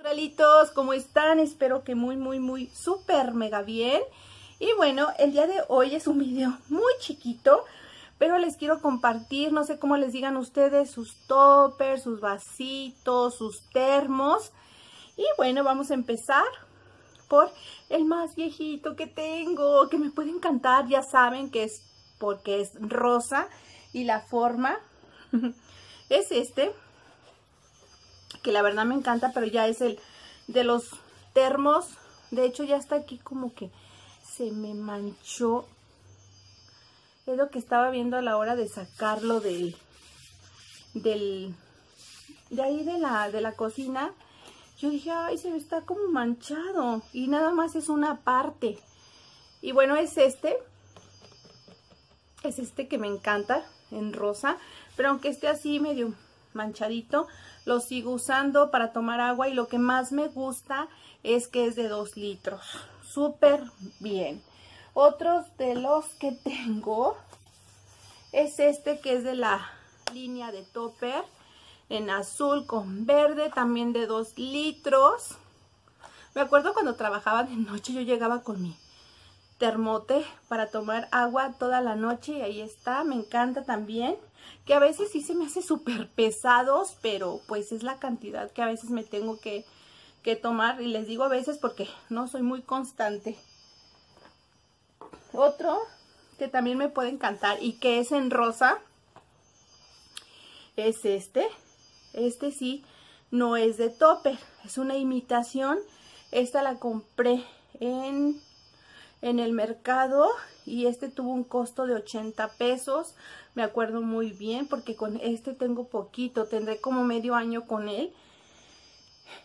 Naturalitos, ¿cómo están? Espero que muy, muy, muy súper mega bien. Y bueno, el día de hoy es un video muy chiquito, pero les quiero compartir, no sé cómo les digan ustedes, sus toppers, sus vasitos, sus termos. Y bueno, vamos a empezar por el más viejito que tengo, que me puede encantar, ya saben que es porque es rosa y la forma es este, que la verdad me encanta, pero ya es el de los termos, de hecho ya está aquí como que se me manchó, es lo que estaba viendo a la hora de sacarlo del, del, de ahí de la, de la cocina, yo dije, ay, se me está como manchado, y nada más es una parte, y bueno, es este, es este que me encanta, en rosa, pero aunque esté así medio manchadito, lo sigo usando para tomar agua y lo que más me gusta es que es de 2 litros. Súper bien. Otros de los que tengo es este que es de la línea de topper en azul con verde, también de 2 litros. Me acuerdo cuando trabajaba de noche yo llegaba con mi termote para tomar agua toda la noche y ahí está, me encanta también que a veces sí se me hace súper pesados, pero pues es la cantidad que a veces me tengo que, que tomar y les digo a veces porque no soy muy constante. Otro que también me puede encantar y que es en rosa es este. Este sí no es de topper, es una imitación. Esta la compré en en el mercado y este tuvo un costo de 80 pesos. Me acuerdo muy bien porque con este tengo poquito, tendré como medio año con él.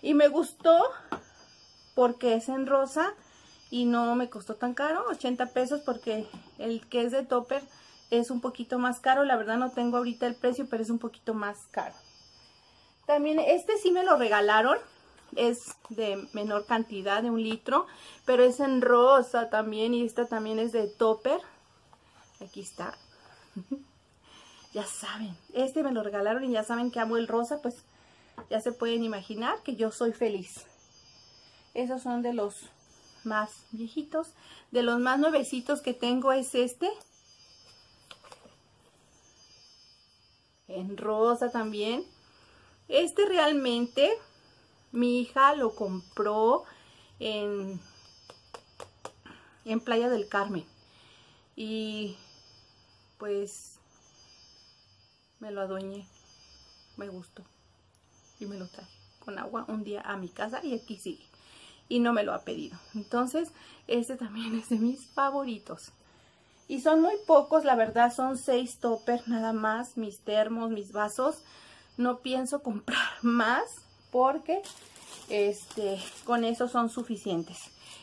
Y me gustó porque es en rosa y no me costó tan caro, 80 pesos porque el que es de topper es un poquito más caro. La verdad no tengo ahorita el precio, pero es un poquito más caro. También este sí me lo regalaron es de menor cantidad, de un litro, pero es en rosa también y esta también es de topper. Aquí está. ya saben, este me lo regalaron y ya saben que amo el rosa, pues ya se pueden imaginar que yo soy feliz. Esos son de los más viejitos. De los más nuevecitos que tengo es este. En rosa también. Este realmente mi hija lo compró en, en Playa del Carmen. Y pues me lo adueñé. Me gustó. Y me lo traje con agua un día a mi casa y aquí sigue. Y no me lo ha pedido. Entonces, este también es de mis favoritos. Y son muy pocos, la verdad, son seis toppers nada más, mis termos, mis vasos. No pienso comprar más porque este, con eso son suficientes.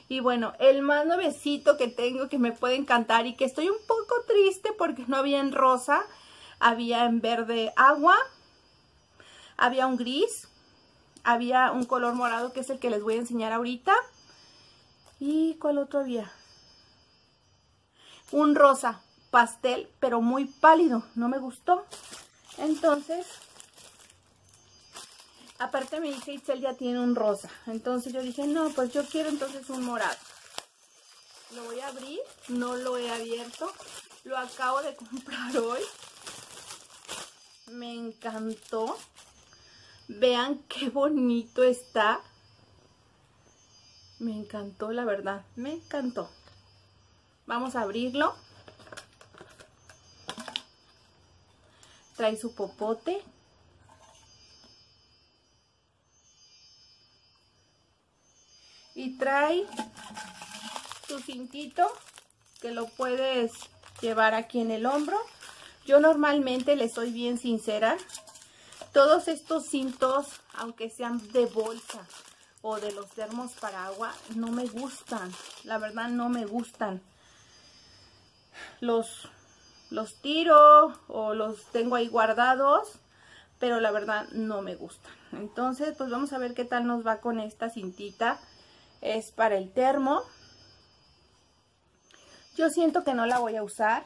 Y bueno, el más nuevecito que tengo que me puede encantar y que estoy un poco triste porque no había en rosa, había en verde agua, había un gris, había un color morado que es el que les voy a enseñar ahorita. ¿Y cuál otro había? Un rosa pastel, pero muy pálido, no me gustó. Entonces, Aparte mi hija Itzel ya tiene un rosa. Entonces yo dije, no, pues yo quiero entonces un morado. Lo voy a abrir. No lo he abierto. Lo acabo de comprar hoy. Me encantó. Vean qué bonito está. Me encantó, la verdad. Me encantó. Vamos a abrirlo. Trae su popote. Trae tu cintito que lo puedes llevar aquí en el hombro. Yo normalmente, le soy bien sincera, todos estos cintos, aunque sean de bolsa o de los termos para agua, no me gustan. La verdad no me gustan. Los, los tiro o los tengo ahí guardados, pero la verdad no me gustan. Entonces, pues vamos a ver qué tal nos va con esta cintita es para el termo. Yo siento que no la voy a usar,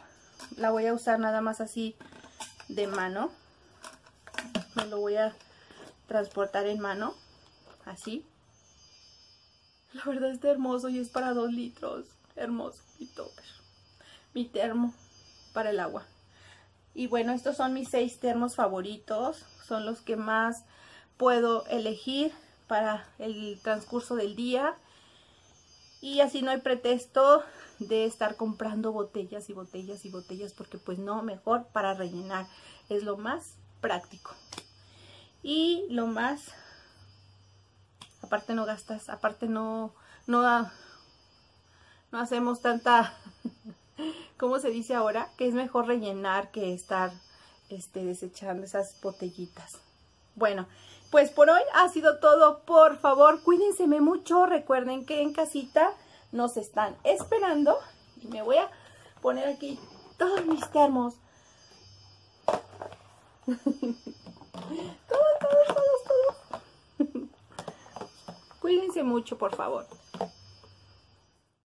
la voy a usar nada más así de mano. Me lo voy a transportar en mano, así. La verdad está hermoso y es para dos litros. Hermoso mi topper. Mi termo para el agua. Y bueno, estos son mis seis termos favoritos. Son los que más puedo elegir para el transcurso del día. Y así no hay pretexto de estar comprando botellas y botellas y botellas porque pues no, mejor para rellenar. Es lo más práctico. Y lo más, aparte no gastas, aparte no, no, no hacemos tanta, ¿cómo se dice ahora? Que es mejor rellenar que estar este, desechando esas botellitas. Bueno, pues por hoy ha sido todo. Por favor, cuídense mucho. Recuerden que en casita nos están esperando. Y me voy a poner aquí todos mis termos. todos, todos, todos, todos. Cuídense mucho, por favor.